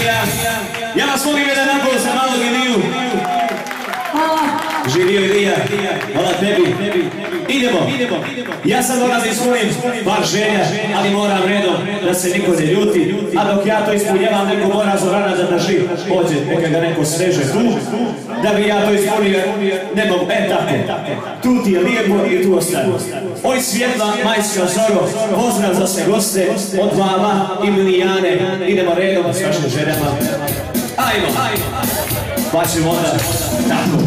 Ilija. Ja vas molim jedan napol za malog Iliju. Živio Ilija. Hvala tebi. Idemo, ja sad dolazim svojim par želja, ali moram redom da se niko ne ljuti, a dok ja to ispunjavam, neko mora zorana da drži. Pođe, neka ga neko sveže tu, da bi ja to ispunio, ne mogu, e tako. Tu ti je lijepo i tu ostane. Oj svjetla, majska zoro, pozdrav za sve goste, od vama i milijane, idemo redom s vašim željama. Ajmo, pa ćemo onda, tako.